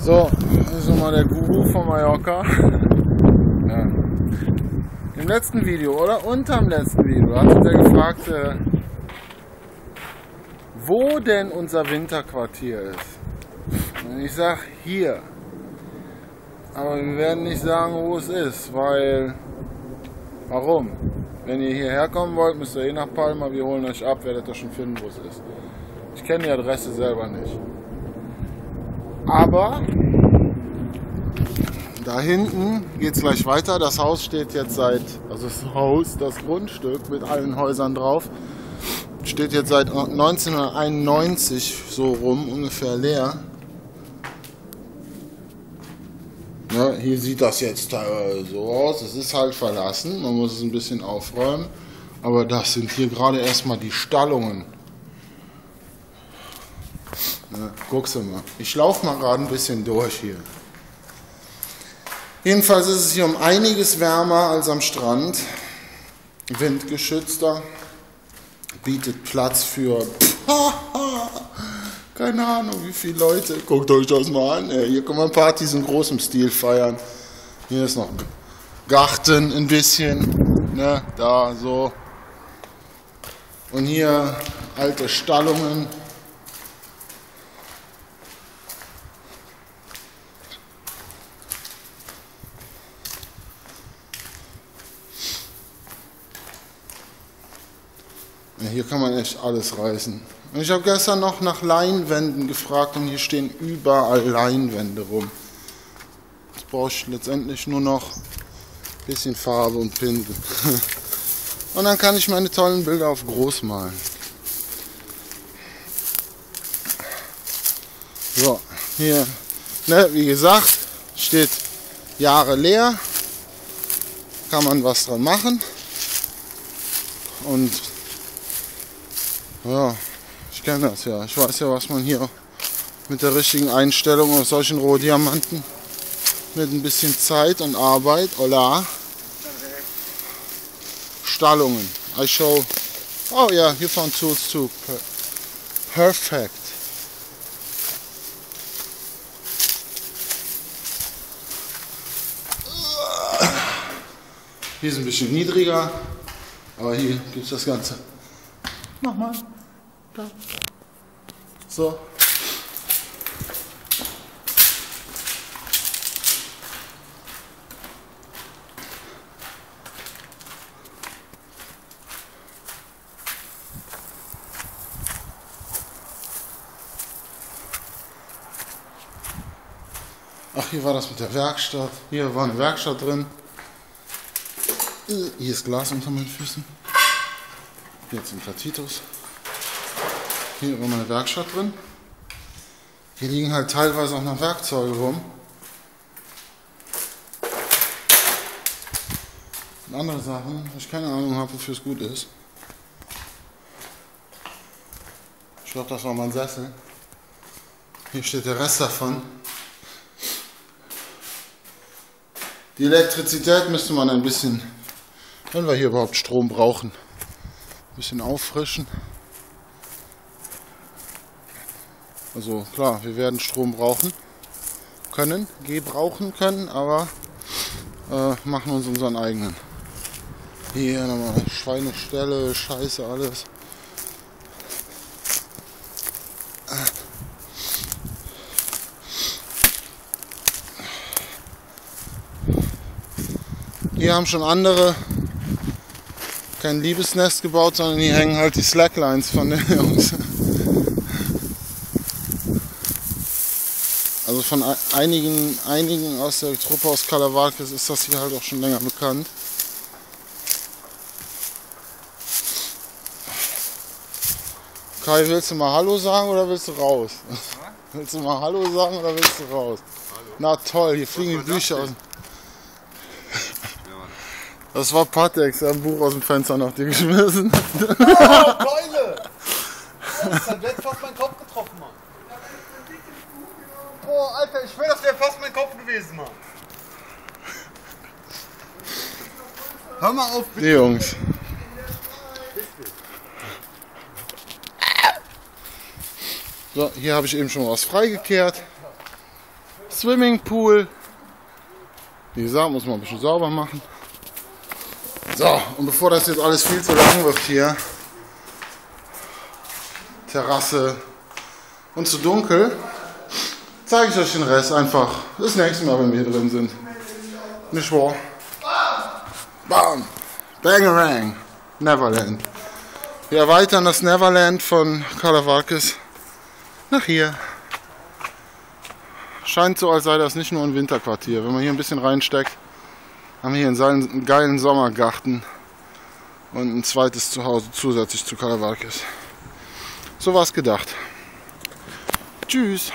So, das ist nochmal der Guru von Mallorca. Ja. Im letzten Video oder unterm letzten Video hat der gefragt, äh, wo denn unser Winterquartier ist. Und ich sag hier. Aber wir werden nicht sagen, wo es ist, weil. Warum? Wenn ihr hierher kommen wollt, müsst ihr eh nach Palma. Wir holen euch ab, werdet ihr schon finden, wo es ist. Ich kenne die Adresse selber nicht. Aber da hinten geht es gleich weiter. Das Haus steht jetzt seit, also das Haus, das Grundstück mit allen Häusern drauf, steht jetzt seit 1991 so rum ungefähr leer. Ja, hier sieht das jetzt teilweise so aus. Es ist halt verlassen. Man muss es ein bisschen aufräumen. Aber das sind hier gerade erstmal die Stallungen. Ja, guckst du mal. Ich laufe mal gerade ein bisschen durch hier. Jedenfalls ist es hier um einiges wärmer als am Strand. Windgeschützter. Bietet Platz für. Keine Ahnung, wie viele Leute. Guckt euch das mal an. Hier kann man Partys in großem Stil feiern. Hier ist noch Garten ein bisschen. Ne, da so. Und hier alte Stallungen. Hier kann man echt alles reißen. Ich habe gestern noch nach Leinwänden gefragt und hier stehen überall Leinwände rum. Jetzt brauche ich letztendlich nur noch ein bisschen Farbe und Pinsel. Und dann kann ich meine tollen Bilder auf groß malen. So, hier, ne, wie gesagt, steht Jahre leer. Kann man was dran machen. Und ja, ich kenne das ja. Ich weiß ja, was man hier mit der richtigen Einstellung auf solchen Rohdiamanten mit ein bisschen Zeit und Arbeit, hola, Stallungen. I show, oh yeah, you found tools too. Perfect. Hier ist ein bisschen niedriger, aber hier gibt es das Ganze. Nochmal. Da. So. Ach, hier war das mit der Werkstatt. Hier war eine Werkstatt drin. Hier ist Glas unter meinen Füßen. Hier zum Platitus. Hier war meine Werkstatt drin. Hier liegen halt teilweise auch noch Werkzeuge rum. Und andere Sachen, wo ich keine Ahnung habe, wofür es gut ist. Ich glaube, das war mein Sessel. Hier steht der Rest davon. Die Elektrizität müsste man ein bisschen, wenn wir hier überhaupt Strom brauchen, bisschen auffrischen. Also klar, wir werden Strom brauchen können, gebrauchen können, aber äh, machen uns unseren eigenen. Hier nochmal Schweinestelle, Scheiße, alles. Hier haben schon andere kein Liebesnest gebaut, sondern hier hängen halt die Slacklines von den Jungs. Also von einigen, einigen aus der Truppe aus Kalawakis ist das hier halt auch schon länger bekannt. Kai, willst du mal Hallo sagen oder willst du raus? Willst du mal Hallo sagen oder willst du raus? Hallo. Na toll, hier fliegen die Bücher aus. Das war Patex, der hat ein Buch aus dem Fenster nach dir geschmissen. Oh, Keule! Das Tablett fast meinen Kopf getroffen, Mann. Boah, Alter, ich schwör, das wäre fast mein Kopf gewesen, Mann. Hör mal auf, bitte. Die Jungs. So, hier habe ich eben schon was freigekehrt. Swimmingpool. Wie gesagt, muss man ein bisschen sauber machen. So, und bevor das jetzt alles viel zu lang wird hier, Terrasse und zu dunkel, zeige ich euch den Rest einfach das nächste Mal, wenn wir hier drin sind. Nicht wahr? Bam! Bangerang! Neverland. Wir erweitern das Neverland von Kalavarkis nach hier. Scheint so, als sei das nicht nur ein Winterquartier. Wenn man hier ein bisschen reinsteckt, haben hier einen geilen Sommergarten und ein zweites Zuhause zusätzlich zu Kalavarkis. So war es gedacht. Tschüss.